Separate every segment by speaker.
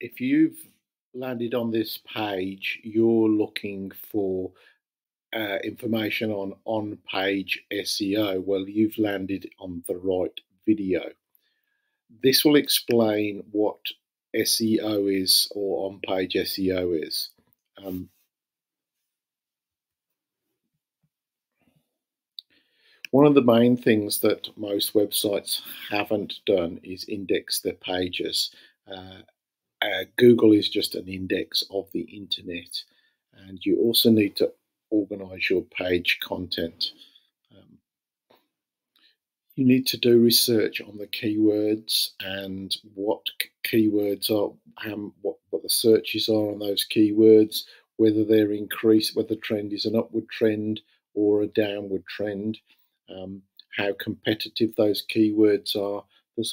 Speaker 1: if you've landed on this page, you're looking for uh, information on on page SEO. Well, you've landed on the right video. This will explain what SEO is or on page SEO is. Um, one of the main things that most websites haven't done is index their pages. Uh, uh, Google is just an index of the internet, and you also need to organize your page content. Um, you need to do research on the keywords and what keywords are, um, what, what the searches are on those keywords, whether they're increased, whether the trend is an upward trend or a downward trend, um, how competitive those keywords are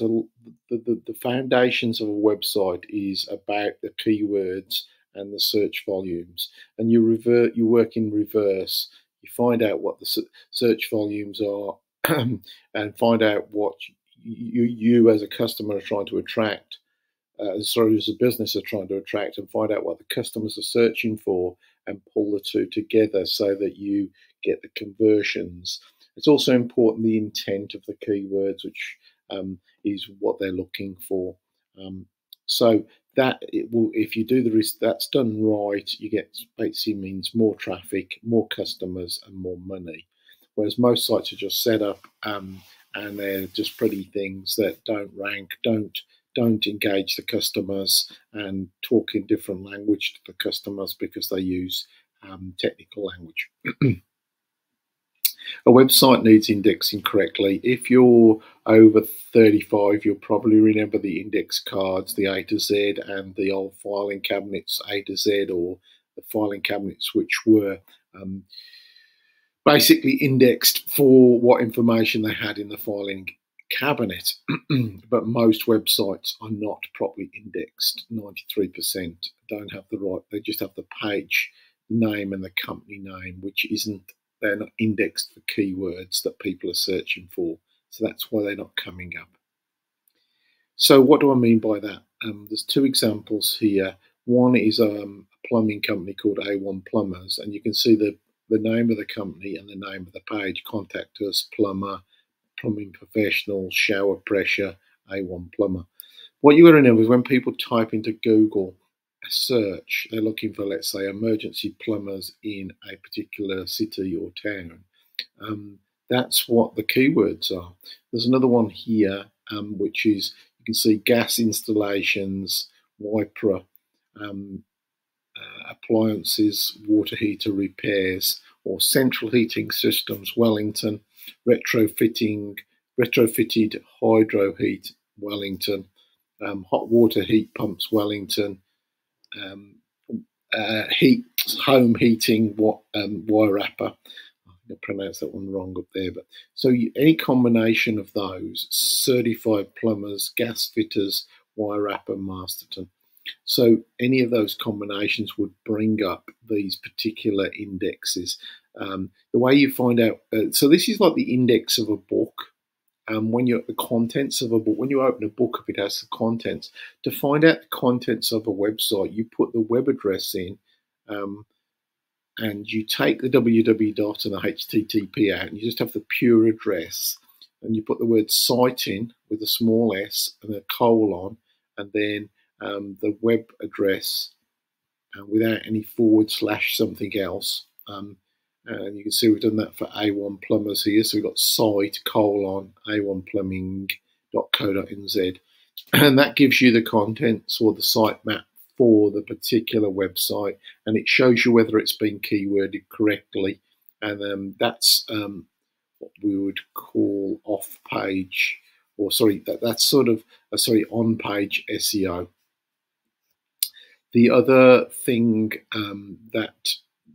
Speaker 1: a the, the, the foundations of a website is about the keywords and the search volumes and you revert you work in reverse. You find out what the search volumes are and find out what you, you as a customer are trying to attract uh, sorry as a business are trying to attract and find out what the customers are searching for and pull the two together so that you get the conversions. It's also important the intent of the keywords which um, is what they're looking for. Um, so that it will, if you do the risk, that's done right, you get basically means more traffic, more customers, and more money. Whereas most sites are just set up um, and they're just pretty things that don't rank, don't don't engage the customers and talk in different language to the customers because they use um, technical language. A website needs indexing correctly. If you're over 35, you'll probably remember the index cards, the A to Z, and the old filing cabinets A to Z, or the filing cabinets which were um, basically indexed for what information they had in the filing cabinet. but most websites are not properly indexed. 93% don't have the right, they just have the page name and the company name, which isn't they're not indexed for keywords that people are searching for. So that's why they're not coming up. So what do I mean by that? Um, there's two examples here. One is um, a plumbing company called A1 Plumbers, and you can see the, the name of the company and the name of the page. Contact us, plumber, plumbing professional, shower pressure, A1 Plumber. What you got to know is when people type into Google search, they're looking for, let's say, emergency plumbers in a particular city or town. Um, that's what the keywords are. There's another one here, um, which is you can see gas installations, Wipro, um, uh, appliances, water heater repairs, or central heating systems, Wellington, retrofitting, retrofitted hydro heat, Wellington, um, hot water heat pumps, Wellington, um, uh, heat home heating what um, Wairarapa. I pronounced that one wrong up there, but so you, any combination of those certified plumbers, gas fitters, wire wrapper, Masterton. So any of those combinations would bring up these particular indexes. Um, the way you find out, uh, so this is like the index of a book um, when you're at the contents of a book, when you open a book if it has the contents. To find out the contents of a website, you put the web address in um, and you take the www dot and the http out, and you just have the pure address. And you put the word site in with a small s and a colon, and then um, the web address uh, without any forward slash something else. Um, and you can see we've done that for A1 Plumbers here. So we've got site colon a1plumbing.co.nz. And that gives you the contents or the sitemap for the particular website. And it shows you whether it's been keyworded correctly. And um, that's um, what we would call off page, or sorry, that, that's sort of, uh, sorry, on page SEO. The other thing um, that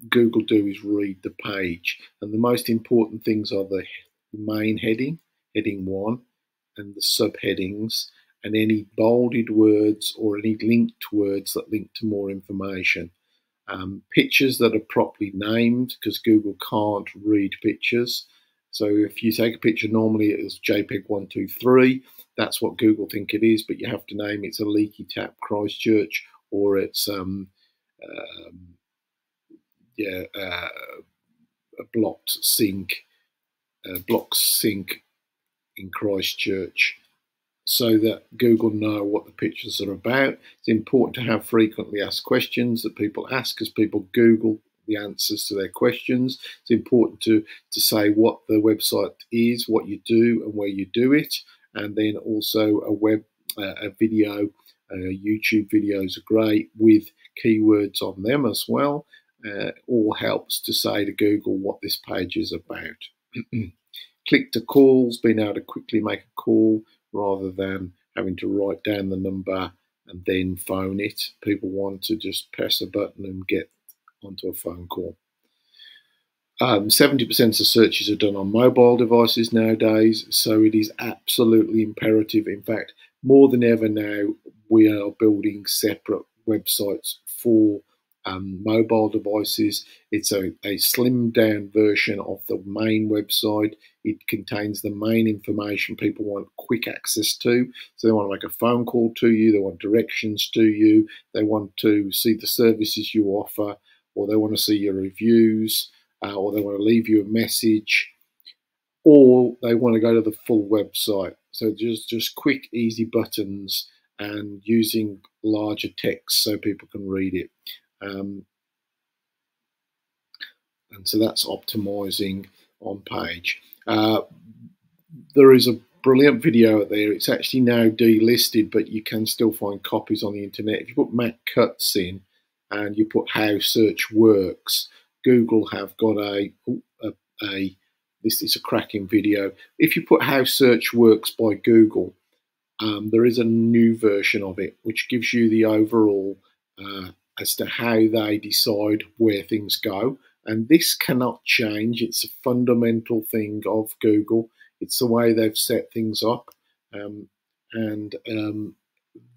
Speaker 1: Google do is read the page. And the most important things are the main heading, heading one, and the subheadings, and any bolded words or any linked words that link to more information. Um, pictures that are properly named because Google can't read pictures. So if you take a picture, normally it is JPEG 123. that's what Google think it is, but you have to name it's a leaky tap Christchurch or it's um, um, yeah uh, a blocked sink, blocked sink in Christchurch so that Google know what the pictures are about. It's important to have frequently asked questions that people ask as people Google the answers to their questions. It's important to, to say what the website is, what you do and where you do it. And then also a web, uh, a video, uh, YouTube videos are great with keywords on them as well. Uh, all helps to say to Google what this page is about. Click to calls, being able to quickly make a call rather than having to write down the number and then phone it. People want to just press a button and get onto a phone call. 70% um, of searches are done on mobile devices nowadays, so it is absolutely imperative. In fact, more than ever now, we are building separate websites for um, mobile devices. It's a, a slimmed down version of the main website. It contains the main information people want quick access to. So they want to make a phone call to you, they want directions to you, they want to see the services you offer, or they want to see your reviews, uh, or they want to leave you a message, or they want to go to the full website. So just, just quick, easy buttons and using larger text so people can read it. Um, and so that's optimizing on page. Uh, there is a brilliant video out there. It's actually now delisted, but you can still find copies on the internet. If you put Matt Cutts in and you put how search works, Google have got a, a, a this is a cracking video. If you put how search works by Google, um, there is a new version of it which gives you the overall uh, as to how they decide where things go. And this cannot change. It's a fundamental thing of Google. It's the way they've set things up. Um, and um,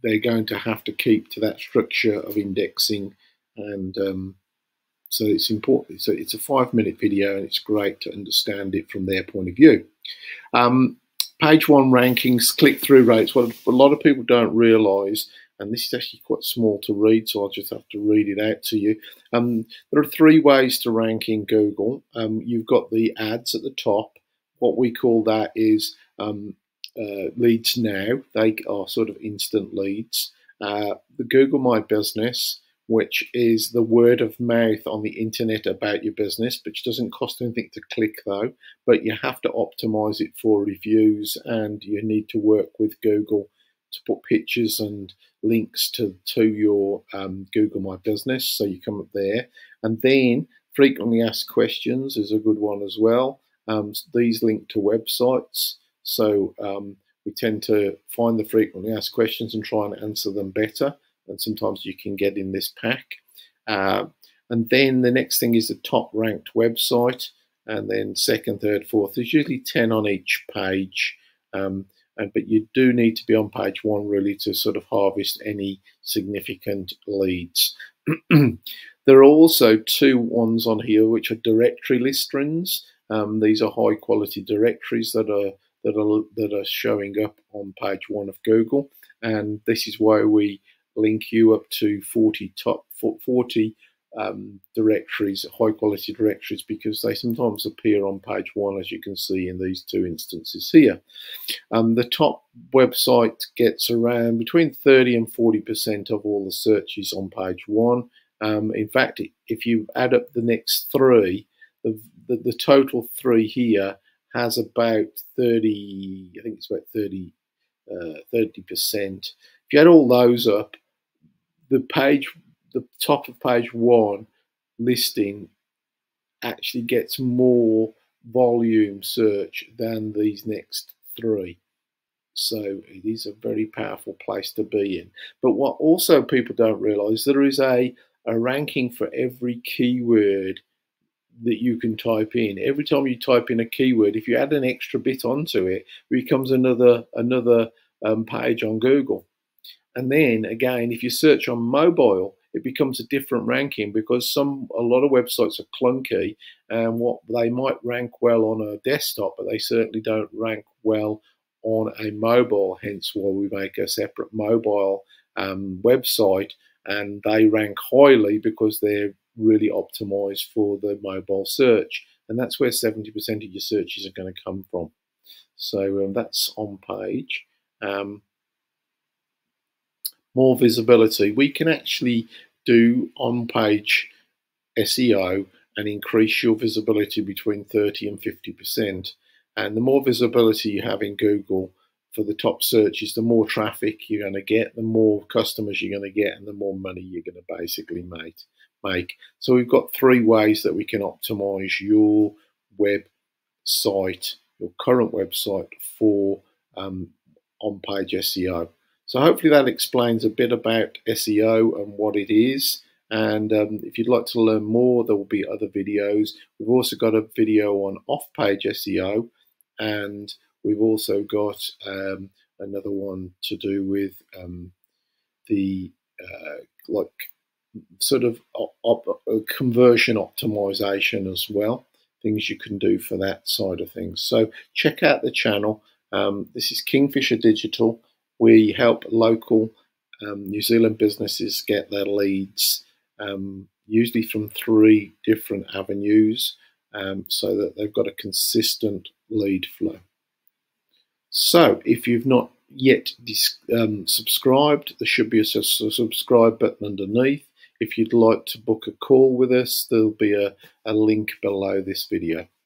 Speaker 1: they're going to have to keep to that structure of indexing. And um, so it's important. So it's a five minute video and it's great to understand it from their point of view. Um, page one rankings, click through rates. What a lot of people don't realize and this is actually quite small to read, so I'll just have to read it out to you. Um, there are three ways to rank in Google. Um, you've got the ads at the top. What we call that is um, uh, leads now. They are sort of instant leads. Uh, the Google My Business, which is the word of mouth on the internet about your business, which doesn't cost anything to click though, but you have to optimize it for reviews and you need to work with Google to put pictures and links to, to your um, Google My Business. So you come up there. And then frequently asked questions is a good one as well. Um, these link to websites. So um, we tend to find the frequently asked questions and try and answer them better. And sometimes you can get in this pack. Uh, and then the next thing is the top ranked website. And then second, third, fourth. There's usually 10 on each page. Um, but you do need to be on page one really to sort of harvest any significant leads. there are also two ones on here which are directory listings. Um, these are high quality directories that are that are that are showing up on page one of Google, and this is why we link you up to 40 top 40 um, directories, high quality directories, because they sometimes appear on page one, as you can see in these two instances here. Um, the top website gets around between 30 and 40% of all the searches on page one. Um, in fact, if you add up the next three, the, the, the, total three here has about 30, I think it's about 30, uh, 30%. If you add all those up, the page the top of page one listing actually gets more volume search than these next three. So it is a very powerful place to be in. But what also people don't realize, there is a, a ranking for every keyword that you can type in. Every time you type in a keyword, if you add an extra bit onto it, it becomes another another um, page on Google. And then again, if you search on mobile, it becomes a different ranking because some a lot of websites are clunky and what they might rank well on a desktop, but they certainly don't rank well on a mobile, hence why we make a separate mobile um, website and they rank highly because they're really optimized for the mobile search. And that's where 70% of your searches are going to come from. So um, that's on page. Um, more visibility. We can actually do on page SEO and increase your visibility between 30 and 50%. And the more visibility you have in Google for the top searches, the more traffic you're going to get, the more customers you're going to get, and the more money you're going to basically make. Make. So we've got three ways that we can optimize your website, your current website for um, on-page SEO. So hopefully that explains a bit about SEO and what it is. And um, if you'd like to learn more, there will be other videos. We've also got a video on off-page SEO, and we've also got um, another one to do with um, the uh, like sort of op op conversion optimization as well. Things you can do for that side of things. So check out the channel. Um, this is Kingfisher Digital. We help local um, New Zealand businesses get their leads, um, usually from three different avenues, um, so that they've got a consistent lead flow. So if you've not yet um, subscribed, there should be a, subscribe button underneath. If you'd like to book a call with us, there'll be a, a link below this video.